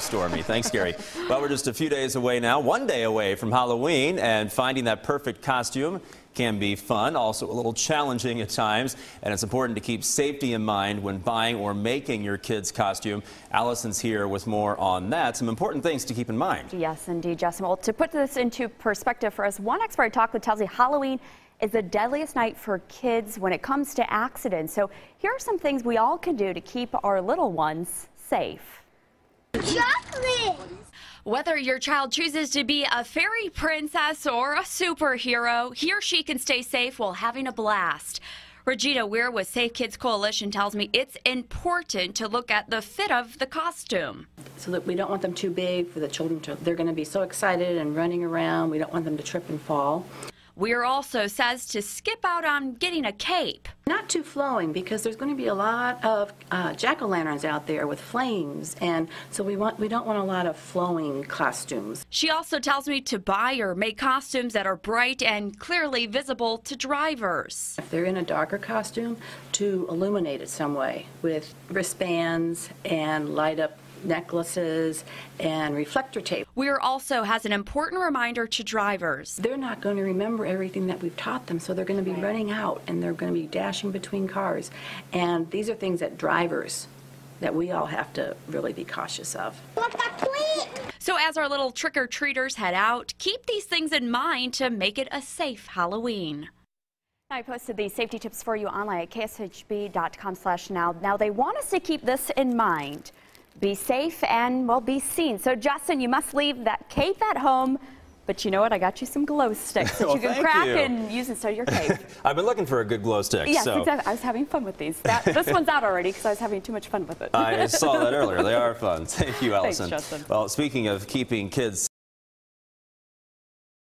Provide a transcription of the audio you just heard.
Stormy. Thanks, Gary. well, we're just a few days away now, one day away from Halloween, and finding that perfect costume can be fun, also a little challenging at times, and it's important to keep safety in mind when buying or making your kid's costume. Alyson's here with more on that, some important things to keep in mind. Yes, indeed, Justin. Well, to put this into perspective for us, one expert I talked with tells me Halloween is the deadliest night for kids when it comes to accidents. So here are some things we all can do to keep our little ones safe. Whether your child chooses to be a fairy princess or a superhero, he or she can stay safe while having a blast. Regina Weir with Safe Kids Coalition tells me it's important to look at the fit of the costume. So that we don't want them too big for the children to, they're going to be so excited and running around. We don't want them to trip and fall. Weir also says to skip out on getting a cape. Not too flowing because there's going to be a lot of uh, jack-o'-lanterns out there with flames and so we want we don't want a lot of flowing costumes. She also tells me to buy or make costumes that are bright and clearly visible to drivers. If they're in a darker costume to illuminate it some way with wristbands and light up necklaces, and reflector tape. Weir also has an important reminder to drivers. They're not going to remember everything that we've taught them, so they're going to be running out and they're going to be dashing between cars. And these are things that drivers that we all have to really be cautious of. So as our little trick-or-treaters head out, keep these things in mind to make it a safe Halloween. I posted these safety tips for you online at kshb.com slash now. Now they want us to keep this in mind be safe and, well, be seen. So, Justin, you must leave that cape at home. But you know what? I got you some glow sticks that well, you can crack you. and use instead of your cape. I've been looking for a good glow stick. Yes, so. exactly. I was having fun with these. That, this one's out already because I was having too much fun with it. I saw that earlier. They are fun. Thank you, Alyson. Thanks, Justin. Well, speaking of keeping kids